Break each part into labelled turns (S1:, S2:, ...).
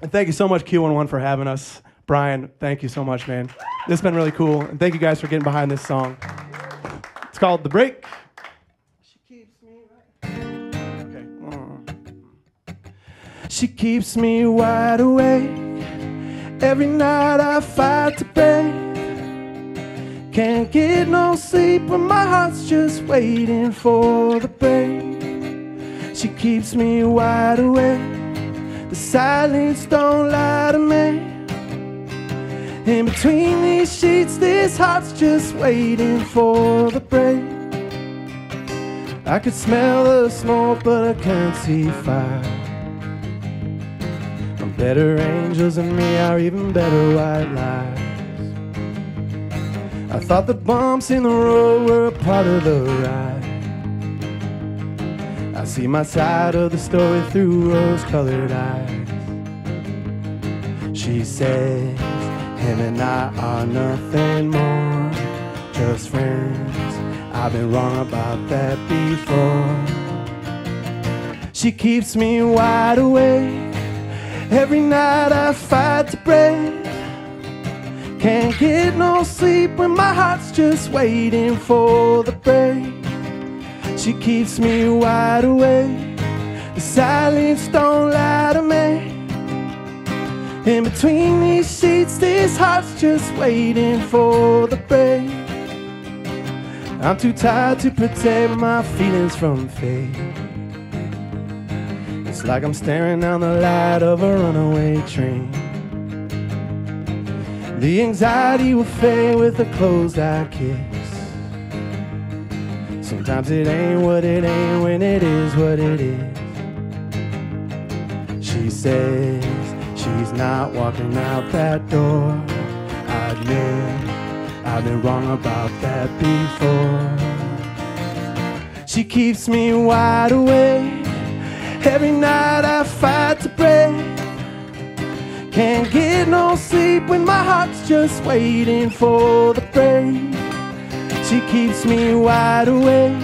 S1: And thank you so much, Q101, for having us. Brian, thank you so much, man. This has been really cool. And thank you guys for getting behind this song. It's called The Break. She keeps me Okay. Mm. She keeps me wide awake. Every night I fight to break. Can't get no sleep when my heart's just waiting for the break. She keeps me wide awake. The silence don't lie to me. In between these sheets, this heart's just waiting for the break. I could smell the smoke, but I can't see fire. And better angels than me are even better white lies. I thought the bumps in the road were a part of the ride. I see my side of the story through rose colored eyes. She says, Him and I are nothing more, just friends. I've been wrong about that before. She keeps me wide awake. Every night I fight to break. Can't get no sleep when my heart's just waiting for the break. She keeps me wide awake. The silence don't lie to me. In between these sheets, this heart's just waiting for the break. I'm too tired to protect my feelings from fate. It's like I'm staring down the light of a runaway train. The anxiety will fade with a closed eye kiss. Sometimes it ain't what it ain't when it is what it is. She says she's not walking out that door. I admit I've been wrong about that before. She keeps me wide awake. Every night I fight to break. Can't get no sleep when my heart's just waiting for the break. She keeps me wide awake.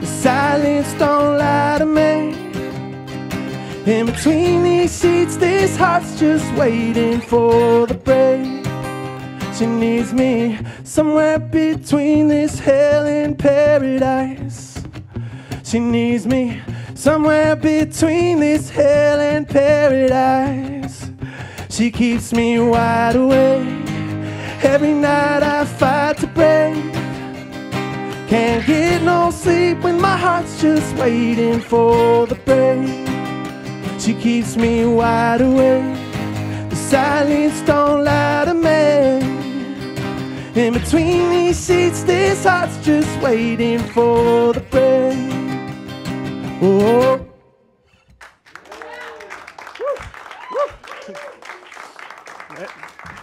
S1: The silence don't lie to me. In between these sheets, this heart's just waiting for the break. She needs me somewhere between this hell and paradise. She needs me somewhere between this hell and paradise. She keeps me wide awake. Every night I fight when my heart's just waiting for the break. She keeps me wide awake. The silence don't lie to me. In between these sheets, this heart's just waiting for the break. Oh.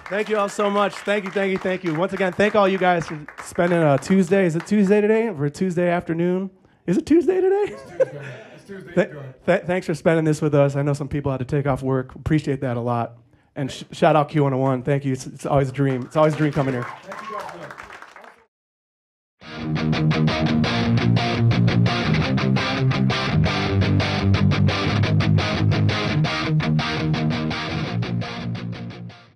S1: Thank you all so much. Thank you, thank you, thank you. Once again, thank all you guys for spending a Tuesday. Is it Tuesday today? For a Tuesday afternoon? Is it Tuesday today?
S2: It's Tuesday. It's Tuesday.
S1: Th- th- thanks for spending this with us. I know some people had to take off work. Appreciate that a lot. And sh- shout out Q101. Thank you. It's, it's always a dream. It's always a dream coming here.